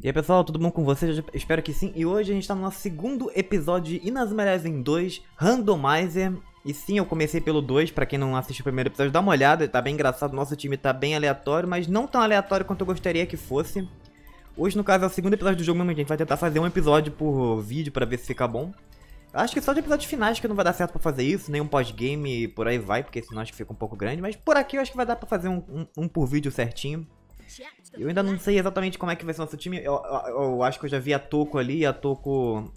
E aí pessoal, tudo bom com vocês? Eu espero que sim. E hoje a gente tá no nosso segundo episódio de Inazuma 2 Randomizer. E sim, eu comecei pelo 2, pra quem não assistiu o primeiro episódio, dá uma olhada, tá bem engraçado, nosso time tá bem aleatório, mas não tão aleatório quanto eu gostaria que fosse. Hoje, no caso, é o segundo episódio do jogo mesmo, a gente vai tentar fazer um episódio por vídeo pra ver se fica bom. Acho que só de episódios finais que não vai dar certo pra fazer isso, nem um pós-game por aí vai, porque senão acho que fica um pouco grande, mas por aqui eu acho que vai dar pra fazer um, um, um por vídeo certinho. Eu ainda não sei exatamente como é que vai ser nosso time. Eu, eu, eu, acho que eu já vi a Toco ali. A Toco,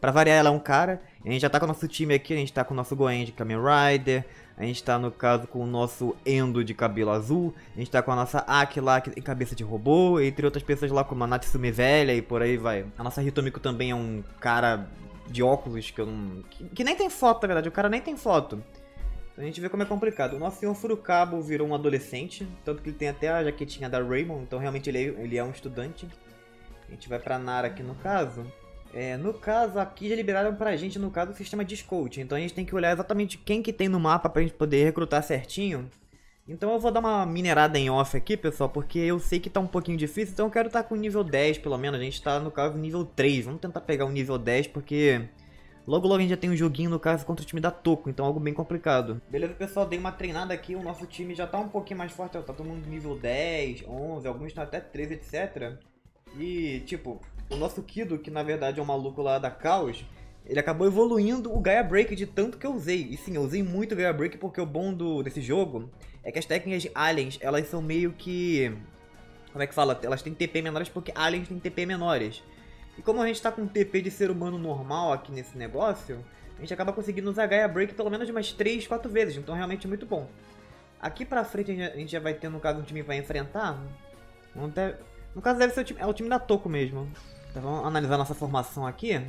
pra variar, ela é um cara. A gente já tá com o nosso time aqui. A gente tá com o nosso Goen de Kamen Rider. A gente tá, no caso, com o nosso Endo de cabelo azul. A gente tá com a nossa Aki lá, tem cabeça de robô. Entre outras pessoas lá, como a Natsume velha e por aí vai. A nossa Hitomiko também é um cara de óculos que eu não... Que, que nem tem foto, na verdade. O cara nem tem foto. A gente vê como é complicado. O nosso senhor Furucabo virou um adolescente, tanto que ele tem até a jaquetinha da Raymond, então realmente ele é, ele é um estudante. A gente vai pra Nara aqui no caso. É, no caso, aqui já liberaram pra gente, no caso, o sistema de scout. Então a gente tem que olhar exatamente quem que tem no mapa pra gente poder recrutar certinho. Então eu vou dar uma minerada em off aqui, pessoal, porque eu sei que tá um pouquinho difícil, então eu quero estar tá com nível 10, pelo menos. A gente tá, no caso, nível 3. Vamos tentar pegar o um nível 10, porque Logo logo a gente já tem um joguinho, no caso, contra o time da Toco, então algo bem complicado. Beleza, pessoal, dei uma treinada aqui, o nosso time já tá um pouquinho mais forte, tá todo mundo nível 10, 11, alguns estão até 13, etc. E, tipo, o nosso Kido, que na verdade é um maluco lá da Caos, ele acabou evoluindo o Gaia Break de tanto que eu usei. E sim, eu usei muito o Gaia Break porque o bom do, desse jogo é que as técnicas de Aliens, elas são meio que... Como é que fala? Elas têm TP menores porque Aliens têm TP menores. E como a gente tá com um TP de ser humano normal aqui nesse negócio, a gente acaba conseguindo usar Gaia Break pelo menos umas 3, 4 vezes, então realmente é muito bom. Aqui pra frente a gente já vai ter, no caso, um time que vai enfrentar. No caso deve ser o time, é o time da Toco mesmo. Então vamos analisar nossa formação aqui.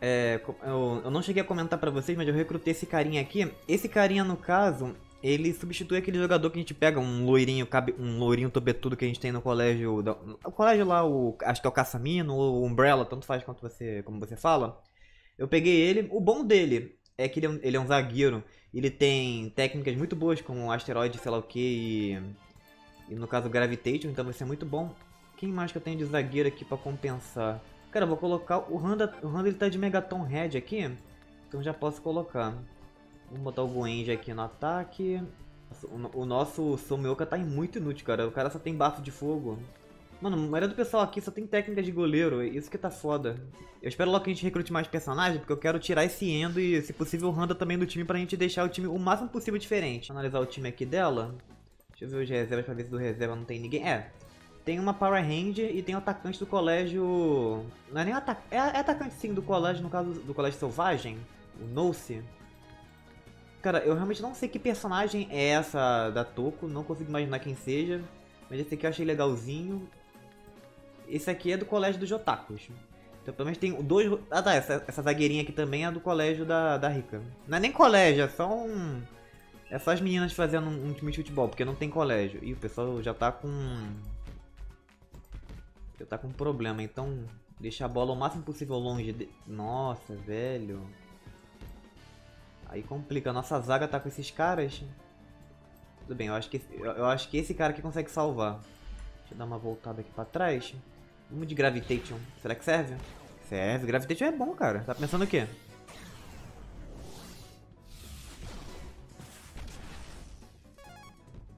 É, eu, eu não cheguei a comentar pra vocês, mas eu recrutei esse carinha aqui. Esse carinha, no caso, ele substitui aquele jogador que a gente pega, um loirinho, um loirinho tobetudo que a gente tem no colégio. O colégio lá, o, acho que é o Caçamino ou o Umbrella, tanto faz quanto você, como você fala. Eu peguei ele. O bom dele é que ele é um, ele é um zagueiro. Ele tem técnicas muito boas, como asteroide, sei lá o que, e, e no caso Gravitation, então vai ser muito bom. Quem mais que eu tenho de zagueiro aqui pra compensar? Cara, eu vou colocar o Randa. O Randa ele tá de Megaton Red aqui, então já posso colocar. Vamos botar o Goenji aqui no ataque. O, nosso Somioka tá muito inútil, cara. O cara só tem bafo de fogo. Mano, a maioria do pessoal aqui só tem técnica de goleiro, isso que tá foda. Eu espero logo que a gente recrute mais personagens, porque eu quero tirar esse Endo e, se possível, o Randa também do time pra gente deixar o time o máximo possível diferente. Analisar o time aqui dela. Deixa eu ver os reservas pra ver se do reserva não tem ninguém. É, tem uma Power Ranger e tem o um atacante do colégio... Não é nem atacante, é, é atacante sim do colégio, no caso do colégio selvagem, o Noce. Cara, eu realmente não sei que personagem é essa da Toco, não consigo imaginar quem seja. Mas esse aqui eu achei legalzinho. Esse aqui é do colégio dos Otakus. Então pelo menos tem dois... Ah tá, essa, essa zagueirinha aqui também é do colégio da, da Rika. Não é nem colégio, é só um... É só as meninas fazendo um, time de futebol, porque não tem colégio. E o pessoal já tá com... Já tá com problema, então... Deixa a bola o máximo possível longe de... Nossa, velho... Aí complica. Nossa zaga tá com esses caras. Tudo bem, eu acho que, eu acho que esse cara aqui consegue salvar. Deixa eu dar uma voltada aqui pra trás. Vamos de Gravitation. Será que serve? Serve. Gravitation é bom, cara. Tá pensando o quê?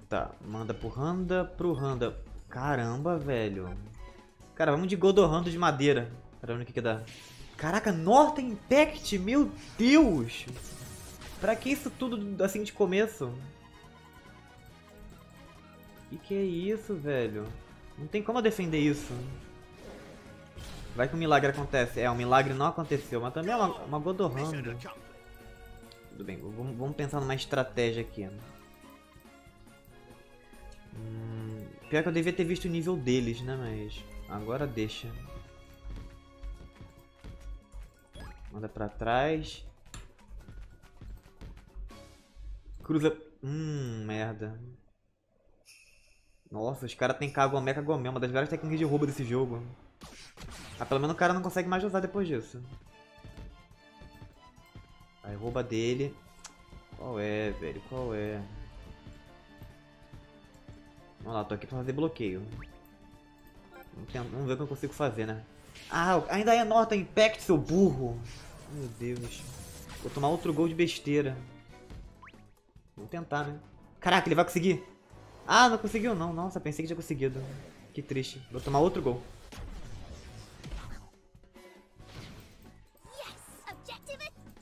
Tá, manda pro Randa, pro Randa. Caramba, velho. Cara, vamos de Godorrando de madeira. Pra ver o que que dá. Caraca, Northern Impact, meu Deus! Pra que isso tudo assim de começo? Que que é isso, velho? Não tem como defender isso. Vai que um milagre acontece. É, um milagre não aconteceu, mas também é uma, uma Godorranda. Tudo bem, vamos, vamos pensar numa estratégia aqui. Hum, pior que eu devia ter visto o nível deles, né? Mas agora deixa. Manda pra trás. Cruza... Hum, merda. Nossa, os caras têm Kagomé Kagomé, uma das várias técnicas de roubo desse jogo. Ah, pelo menos o cara não consegue mais usar depois disso. Aí rouba dele. Qual é, velho? Qual é? Vamos lá, tô aqui pra fazer bloqueio. Vamos ver o que eu consigo fazer, né? Ah, ainda é nota Impact, seu burro. Meu Deus. Vou tomar outro gol de besteira. Vamos tentar, né? Caraca, ele vai conseguir. Ah, não conseguiu não. Nossa, pensei que tinha conseguido. Que triste. Vou tomar outro gol.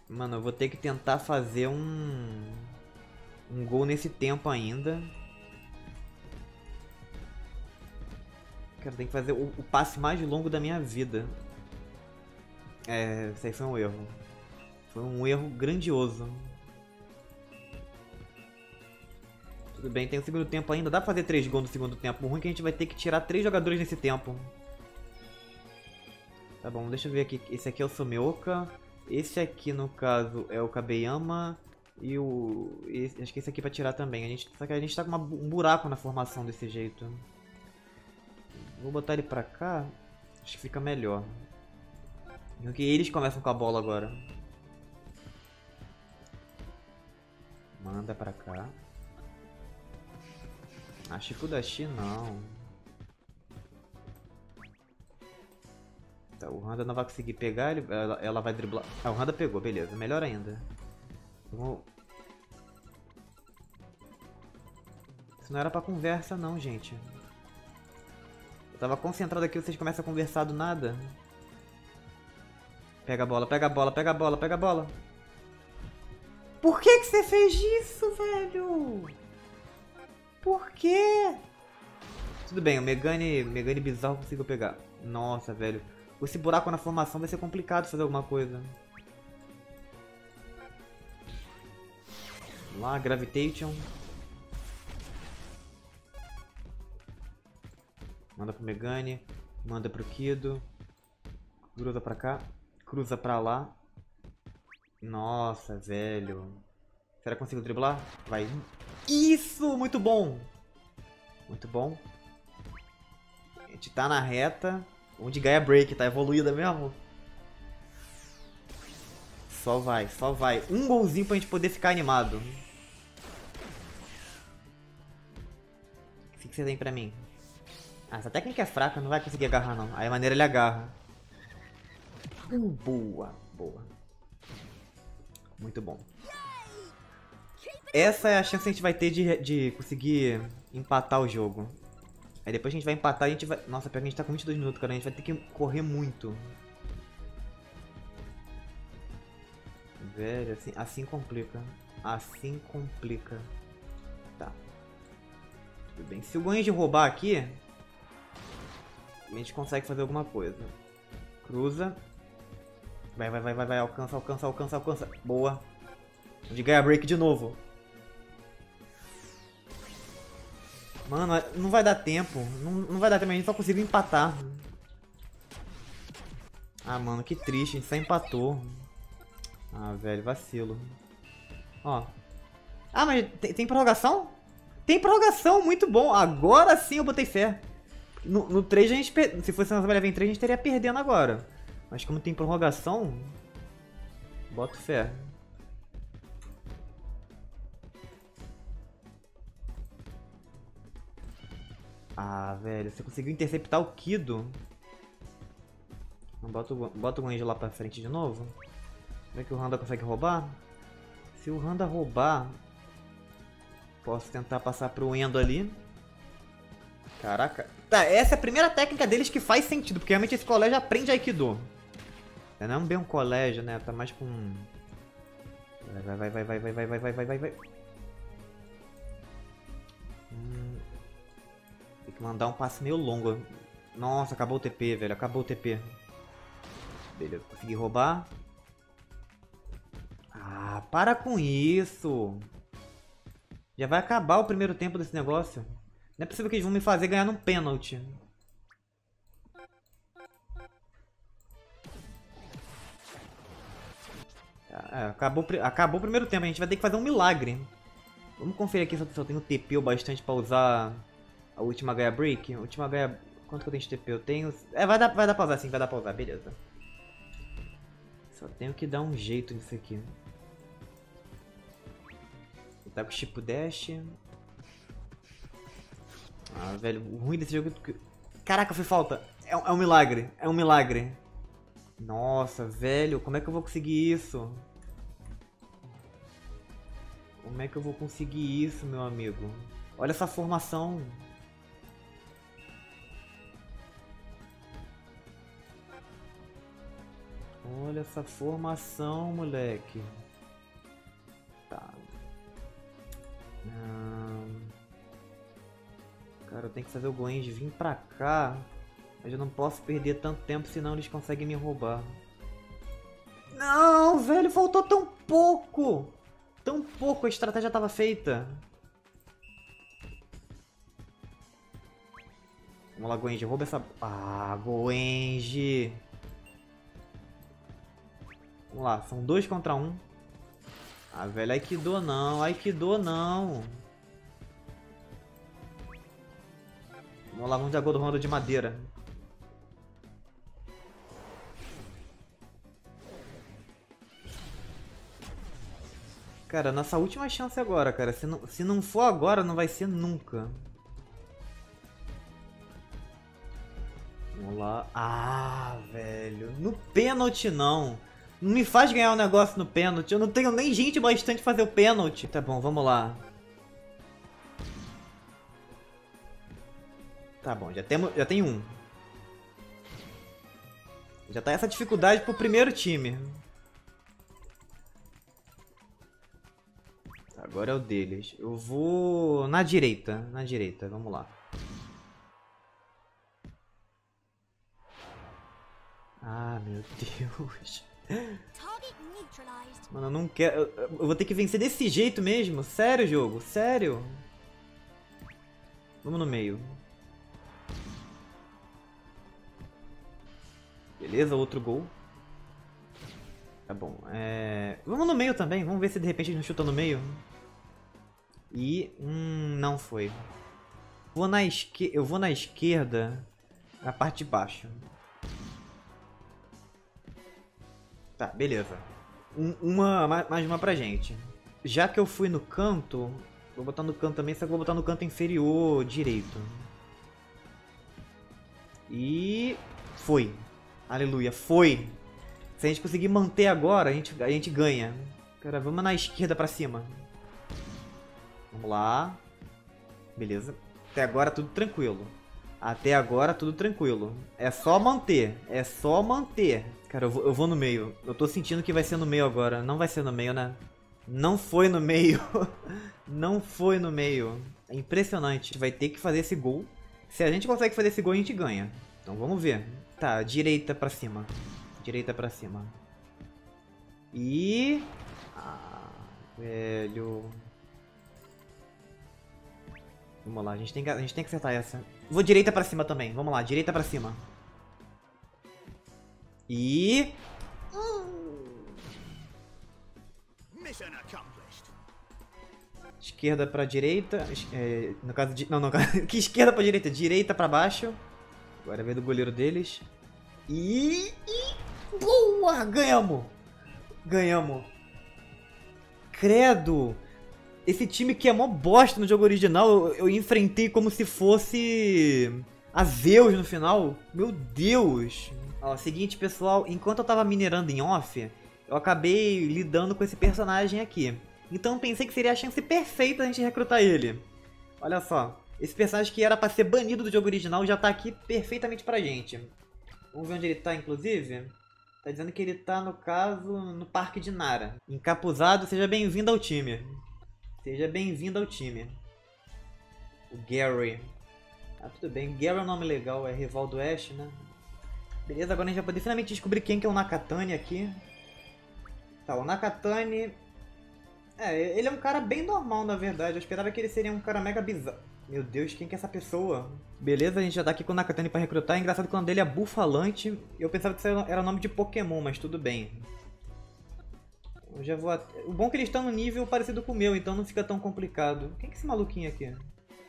Mano, eu vou ter que tentar fazer um... Um gol nesse tempo ainda. Cara, tem que fazer o, o, passe mais longo da minha vida. É, isso aí foi um erro. Foi um erro grandioso. Tudo bem, tem o segundo tempo ainda. Dá pra fazer 3 gols no segundo tempo. O ruim é que a gente vai ter que tirar 3 jogadores nesse tempo. Tá bom, deixa eu ver aqui. Esse aqui é o Sumeoka. Esse aqui, no caso, é o Kabeyama. E o... Esse, acho que esse aqui é pra tirar também. A gente, só que a gente tá com uma, um buraco na formação desse jeito. Vou botar ele pra cá. Acho que fica melhor. Porque eles começam com a bola agora. Manda pra cá. A Shifudashi não. Tá, o Randa não vai conseguir pegar, ele, ela, ela vai driblar. Ah, o Randa pegou, beleza. Melhor ainda. Vamos... Isso não era pra conversa não, gente. Tava concentrado aqui, vocês começam a conversar do nada. Pega a bola, pega a bola, pega a bola, pega a bola. Por que que você fez isso, velho? Por quê? Tudo bem, o Megane, Megane bizarro conseguiu pegar. Nossa, velho. Esse buraco na formação vai ser complicado fazer alguma coisa. Lá, Gravitation. Manda pro Megane. Manda pro Kido. Cruza pra cá. Cruza pra lá. Nossa, velho. Será que consigo driblar? Vai. Isso! Muito bom! Muito bom. A gente tá na reta. Onde ganha break, tá evoluída mesmo. Só vai, só vai. Um golzinho pra gente poder ficar animado. O que você tem pra mim? Ah, essa técnica é fraca, não vai conseguir agarrar não. Aí a maneira ele agarra. Uh, boa, boa. Muito bom. Essa é a chance que a gente vai ter de, de conseguir empatar o jogo. Aí depois a gente vai empatar, a gente vai... Nossa, pior que a gente tá com 22 minutos, cara. A gente vai ter que correr muito. Velho, assim, assim complica. Assim complica. Tá. Tudo bem. Se o Goenji roubar aqui, a gente consegue fazer alguma coisa. Cruza. Vai, vai, vai, vai, vai. Alcança, alcança, alcança, alcança. Boa. De ganhar break de novo. Mano, não vai dar tempo. Não, não vai dar tempo, a gente só conseguiu empatar. Ah, mano, que triste. A gente só empatou. Ah, velho, vacilo. Ó. Ah, mas tem, tem prorrogação? Tem prorrogação, muito bom. Agora sim eu botei fé. No, no 3 a gente. Se fosse na Level 3 a gente estaria perdendo agora. Mas como tem prorrogação. Boto fé. Ah, velho, você conseguiu interceptar o Kido. Bota o, bota o Anjo lá pra frente de novo. Como é que o Randa consegue roubar? Se o Randa roubar, posso tentar passar pro Endo ali. Caraca. Tá, essa é a primeira técnica deles que faz sentido, porque realmente esse colégio aprende Aikido. É, não é bem um colégio, né? Tá mais com... Vai, vai, vai, vai, vai, vai, vai, vai, vai, vai, vai. Mandar um passe meio longo. Nossa, acabou o TP, velho. Acabou o TP. Beleza, consegui roubar. Ah, para com isso. Já vai acabar o primeiro tempo desse negócio. Não é possível que eles vão me fazer ganhar num pênalti. É, acabou, acabou o primeiro tempo, a gente vai ter que fazer um milagre. Vamos conferir aqui se eu tenho TP o bastante pra usar a última Gaia Break. A última Gaia... Quanto que eu tenho de TP? Eu tenho... É, vai dar, vai dar pra usar sim, vai dar pra usar, beleza. Só tenho que dar um jeito nisso aqui. Tá com o Chipo Dash. Ah, velho, o ruim desse jogo é. Caraca, foi falta. É, é um milagre. É um milagre. Nossa, velho, como é que eu vou conseguir isso? Como é que eu vou conseguir isso, meu amigo? Olha essa formação. Olha essa formação, moleque. Tá. Hum... Cara, eu tenho que fazer o Goenji vir pra cá. Mas eu não posso perder tanto tempo, senão eles conseguem me roubar. Não, velho, faltou tão pouco! Tão pouco, a estratégia estava feita. Vamos lá, Goenji, rouba essa... Ah, Goenji! Vamos lá, são dois contra um. Ah, velho, Aikido não, Aikido não. Vamos lá, vamos de agora do rondo de madeira. Cara, nossa última chance agora, cara. Se não, se não for agora, não vai ser nunca. Vamos lá. Ah, velho. No pênalti, não. Não me faz ganhar um negócio no pênalti. Eu não tenho nem gente bastante fazer o pênalti. Tá bom, vamos lá. Tá bom, já, temos, já tem um. Já tá essa dificuldade pro primeiro time. Agora é o deles. Eu vou na direita, na direita, vamos lá. Ah, meu Deus. Mano, eu não quero... Eu vou ter que vencer desse jeito mesmo. Sério, jogo? Sério? Vamos no meio. Beleza, outro gol. Tá bom. É... Vamos no meio também. Vamos ver se de repente a gente chuta no meio. E... Hum, não foi. Vou na esque... Eu vou na esquerda, na parte de baixo. Tá, beleza. Um, uma, mais uma pra gente. Já que eu fui no canto, vou botar no canto também, só que vou botar no canto inferior direito. E... Foi. Aleluia, foi. Se a gente conseguir manter agora, a gente, a gente ganha. Cara, vamos na esquerda pra cima. Vamos lá. Beleza. Até agora tudo tranquilo. Até agora tudo tranquilo. É só manter. É só manter. Cara, eu vou, eu vou no meio. Eu tô sentindo que vai ser no meio agora. Não vai ser no meio, né? Não foi no meio. Não foi no meio. É impressionante. Vai ter que fazer esse gol. Se a gente consegue fazer esse gol, a gente ganha. Então vamos ver. Tá, direita pra cima. Direita pra cima. E... Ah, velho... Vamos lá, a gente, tem que, a gente tem que acertar essa. Vou direita pra cima também. Vamos lá, direita pra cima. E... Esquerda pra direita. É, no caso de. Não, não. Que esquerda pra direita? Direita pra baixo. Agora vem do goleiro deles. E... e... Boa! Ganhamos! Ganhamos! Credo! Esse time que é mó bosta no jogo original, eu, eu enfrentei como se fosse... A Zeus no final. Meu Deus! Ó, seguinte, pessoal. Enquanto eu tava minerando em off, eu acabei lidando com esse personagem aqui. Então pensei que seria a chance perfeita a gente recrutar ele. Olha só. Esse personagem que era pra ser banido do jogo original já tá aqui perfeitamente pra gente. Vamos ver onde ele tá, inclusive. Tá dizendo que ele tá, no caso, no Parque de Nara. Encapuzado, seja bem-vindo ao time. Seja bem-vindo ao time. O Gary. Ah, tudo bem. Gary é um nome legal, é rival do Ash, né? Beleza, agora a gente vai poder finalmente descobrir quem que é o Nakatani aqui. Tá, o Nakatani... É, ele é um cara bem normal, na verdade. Eu esperava que ele seria um cara mega bizarro. Meu Deus, quem que é essa pessoa? Beleza, a gente já tá aqui com o Nakatani pra recrutar. É engraçado que o nome dele é Bufalante. Eu pensava que isso era nome de Pokémon, mas tudo bem. Eu já vou até... O bom é que eles estão no nível parecido com o meu, então não fica tão complicado. Quem é, é esse maluquinho aqui?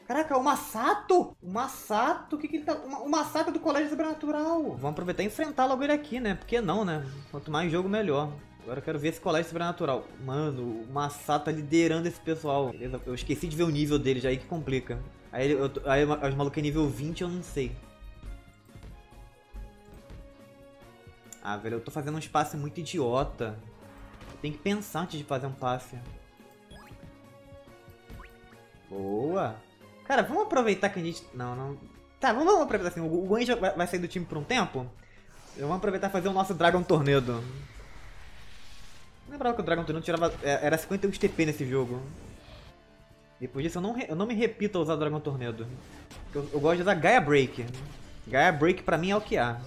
Caraca, é o Massato! O Massato? O que que ele tá... O Massato do Colégio Sobrenatural! Vamos aproveitar e enfrentar logo ele aqui, né? Porque não, né? Quanto mais jogo, melhor. Agora eu quero ver esse Colégio Sobrenatural. Mano, o Massato tá liderando esse pessoal. Beleza? Eu esqueci de ver o nível dele, já aí que complica. Aí, eu, aí os malucos é nível 20, eu não sei. Ah, velho, eu tô fazendo um espaço muito idiota. Tem que pensar antes de fazer um passe. Boa. Cara, vamos aproveitar que a gente... Não, não... Tá, vamos, aproveitar assim. O Gwen vai, vai sair do time por um tempo. Vamos aproveitar e fazer o nosso Dragon Tornado. Lembrava que o Dragon Tornado tirava, é, era 51 TP nesse jogo. Depois disso eu não, eu não me repito a usar Dragon Tornado. Eu, eu gosto de usar Gaia Break. Gaia Break pra mim é o que há.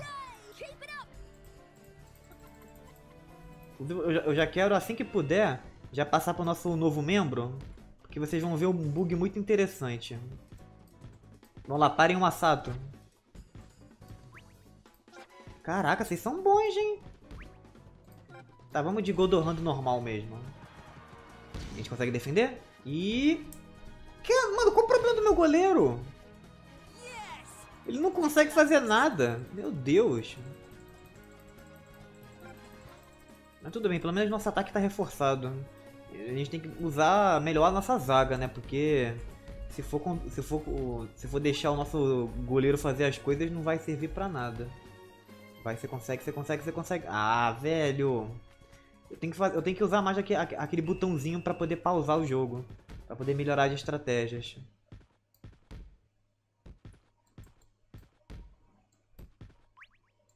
Eu já quero, assim que puder, já passar para o nosso novo membro, porque vocês vão ver um bug muito interessante. Vamos lá, parem um assato. Caraca, vocês são bons, hein? Tá, vamos de Godorrando normal mesmo. A gente consegue defender? E... Que... Mano, qual o problema do meu goleiro? Ele não consegue fazer nada. Meu Deus. Mas tudo bem, pelo menos nosso ataque tá reforçado. A gente tem que usar melhor a nossa zaga, né? Porque se for, se for, se for deixar o nosso goleiro fazer as coisas, não vai servir pra nada. Vai, você consegue, você consegue, você consegue. Ah, velho! Eu tenho que, fazer, eu tenho que usar mais aquele, aquele botãozinho pra poder pausar o jogo. Pra poder melhorar as estratégias.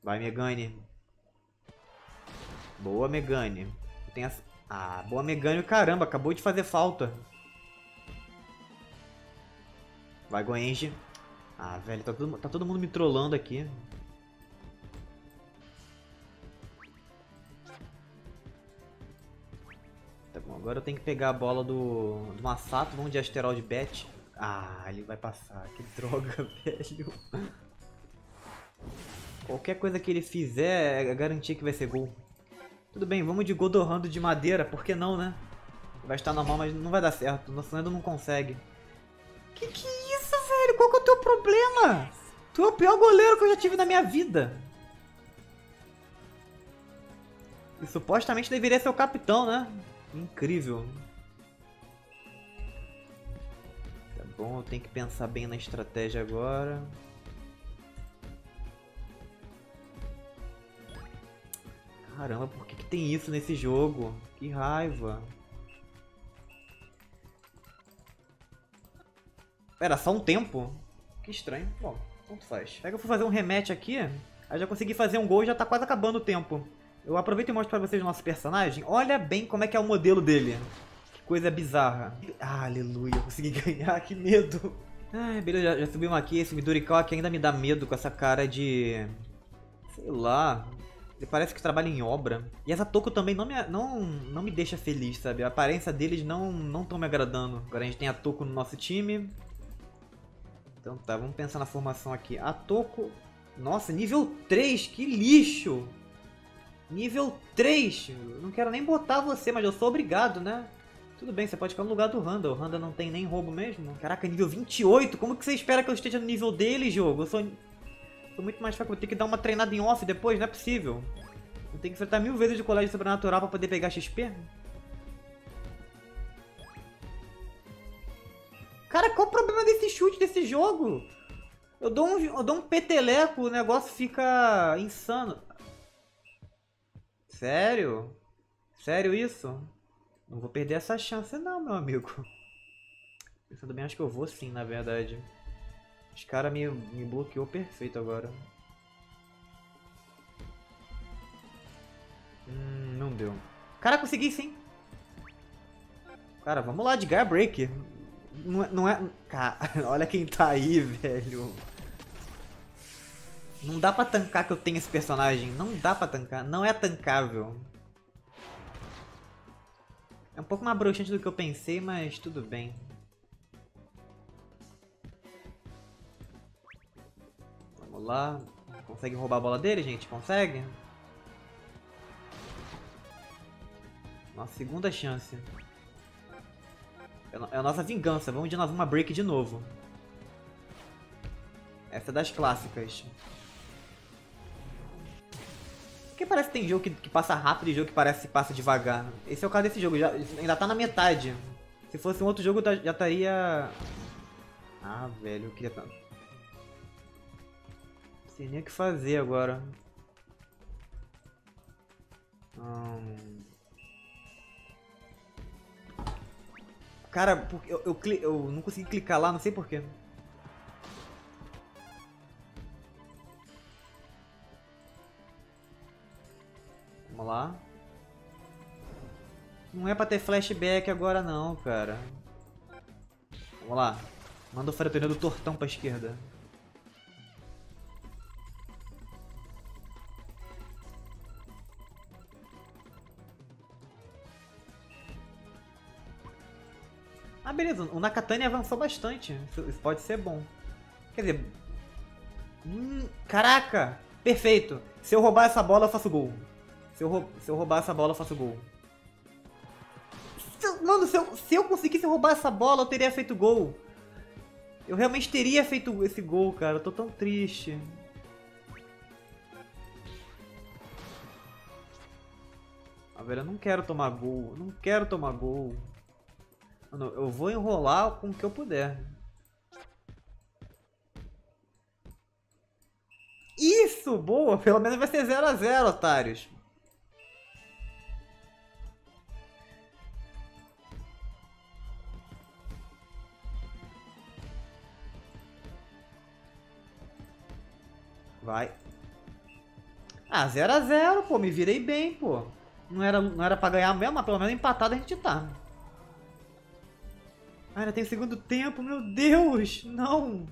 Vai, Megane. Boa, Megane. Tem as... Ah, boa, Megane. Caramba, acabou de fazer falta. Vai, Goenji. Ah, velho, tá todo, tá todo mundo me trollando aqui. Tá bom, agora eu tenho que pegar a bola do, do Masato. Vamos de Asteroid Bet. Ah, ele vai passar. Que droga, velho. Qualquer coisa que ele fizer é garantir que vai ser gol. Tudo bem, vamos de Godorrando de madeira, por que não, né? Vai estar normal, mas não vai dar certo. Nosso Nando não consegue. Que que é isso, velho? Qual que é o teu problema? Tu é o pior goleiro que eu já tive na minha vida. E supostamente deveria ser o capitão, né? Incrível. Tá bom, eu tenho que pensar bem na estratégia agora. Caramba, por tem isso nesse jogo? Que raiva. Era só um tempo? Que estranho. Bom, tanto faz. Pega, eu fui fazer um rematch aqui. Aí já consegui fazer um gol e já tá quase acabando o tempo. Eu aproveito e mostro pra vocês o nosso personagem. Olha bem como é que é o modelo dele. Que coisa bizarra. Ah, aleluia, consegui ganhar, que medo. Ai, beleza, já, já subimos aqui. Esse Midorikawa aqui ainda me dá medo com essa cara de... Sei lá, ele parece que trabalha em obra. E essa Toko também não me, não, não me deixa feliz, sabe? A aparência deles não não me agradando. Agora a gente tem a Toko no nosso time. Então tá, vamos pensar na formação aqui. A Toko... Nossa, nível 3, que lixo! Nível 3! Eu não quero nem botar você, mas eu sou obrigado, né? Tudo bem, você pode ficar no lugar do Randa. O Randa não tem nem roubo mesmo. Caraca, nível 28? Como que você espera que eu esteja no nível dele, jogo? Eu sou Tô muito mais fraco, vou ter que dar uma treinada em off depois, não é possível. Vou ter que enfrentar mil vezes de colégio sobrenatural pra poder pegar XP. Cara, qual o problema desse chute desse jogo? Eu dou um, eu dou um peteleco, o negócio fica insano. Sério? Sério isso? Não vou perder essa chance não, meu amigo. Pensando bem, acho que eu vou sim, na verdade. Os caras me, me bloqueou perfeito agora. Hum, não deu. Cara, consegui sim. Cara, vamos lá de Gaia Break. Não é, não é... Cara, olha quem tá aí, velho. Não dá pra tancar que eu tenho esse personagem. Não dá pra tancar. Não é tancável. É um pouco mais broxante do que eu pensei, mas tudo bem. Lá. Consegue roubar a bola dele, gente? Consegue? Nossa segunda chance. É, é a nossa vingança. Vamos de uma break de novo. Essa é das clássicas. Porque parece que tem jogo que, que, passa rápido e jogo que parece que passa devagar. Esse é o caso desse jogo, já, ainda tá na metade. Se fosse um outro jogo, já estaria... Ah, velho, eu queria tanto sei nem o que fazer agora. Hum... Cara, eu, eu, eu não consegui clicar lá, não sei porquê. Vamos lá. Não é pra ter flashback agora não, cara. Vamos lá. Manda o Fraternino do tortão pra esquerda. Beleza. O Nakatani avançou bastante. Isso pode ser bom. Quer dizer... Hum, caraca! Perfeito. Se eu roubar essa bola, eu faço gol. Se eu, se eu roubar essa bola, eu faço gol. Mano, se eu, se eu conseguisse roubar essa bola, eu teria feito gol. Eu realmente teria feito esse gol, cara. Eu tô tão triste. A velho, eu não quero tomar gol. Eu não quero tomar gol. Mano, eu vou enrolar com o que eu puder. Isso! Boa! Pelo menos vai ser 0x0, otários. Vai. Ah, 0x0, pô. Me virei bem, pô. Não era, não era pra ganhar mesmo, mas pelo menos empatado a gente tá. Ah, ainda tem segundo tempo. Meu Deus, não.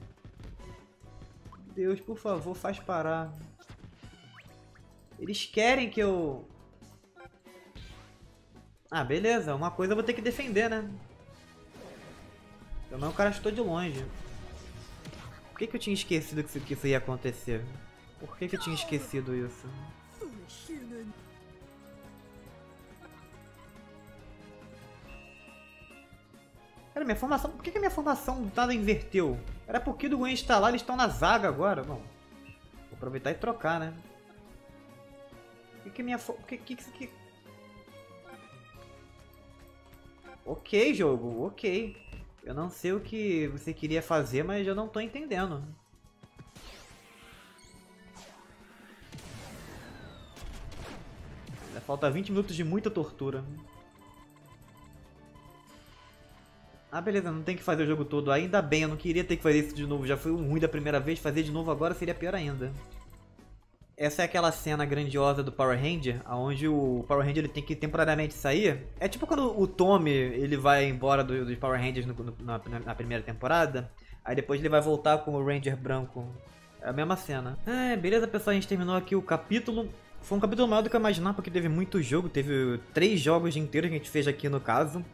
Deus, por favor, faz parar. Eles querem que eu... Ah, beleza. Uma coisa eu vou ter que defender, né? Pelo menos o cara estou de longe. Por que, que eu tinha esquecido que isso ia acontecer? Por que, que eu tinha esquecido isso? Cara, minha formação... Por que, que a minha formação nada inverteu? Era porque do Gwen está lá, eles estão na zaga agora. Bom, vou aproveitar e trocar, né? Por que que minha... Por que que aqui... Ok, jogo, ok. Eu não sei o que você queria fazer, mas eu não tô entendendo. Falta 20 minutos de muita tortura. Ah, beleza, não tem que fazer o jogo todo. Ainda bem, eu não queria ter que fazer isso de novo. Já foi ruim da primeira vez, fazer de novo agora seria pior ainda. Essa é aquela cena grandiosa do Power Ranger, onde o Power Ranger ele tem que temporariamente sair. É tipo quando o Tommy ele vai embora dos do Power Rangers no, no, na, na, primeira temporada, aí depois ele vai voltar com o Ranger branco. É a mesma cena. Ah, beleza, pessoal, a gente terminou aqui o capítulo. Foi um capítulo maior do que eu imaginava, porque teve muito jogo, teve três jogos inteiros que a gente fez aqui no caso.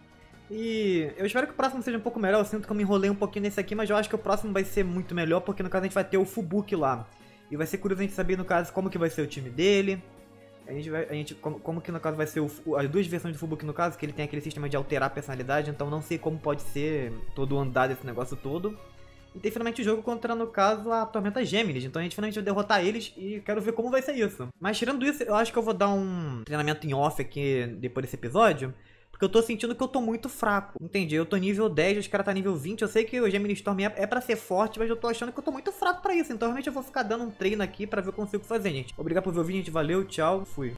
E eu espero que o próximo seja um pouco melhor, eu sinto que eu me enrolei um pouquinho nesse aqui, mas eu acho que o próximo vai ser muito melhor, porque no caso a gente vai ter o Fubuki lá. E vai ser curioso a gente saber, no caso, como que vai ser o time dele. A gente vai, a gente, como, como que no caso vai ser o, as duas versões do Fubuki no caso, que ele tem aquele sistema de alterar a personalidade, então não sei como pode ser todo o andar desse negócio todo. E tem finalmente o jogo contra, no caso, a Tormenta Gêmeos. Então a gente finalmente vai derrotar eles e quero ver como vai ser isso. Mas tirando isso, eu acho que eu vou dar um treinamento em off aqui depois desse episódio. Porque eu tô sentindo que eu tô muito fraco. Entendi, eu tô nível 10, os caras tá nível 20. Eu sei que o Gemini Storm é, é pra ser forte, mas eu tô achando que eu tô muito fraco pra isso. Então realmente eu vou ficar dando um treino aqui pra ver o que eu consigo fazer, gente. Obrigado por ver o vídeo, gente. Valeu, tchau, fui.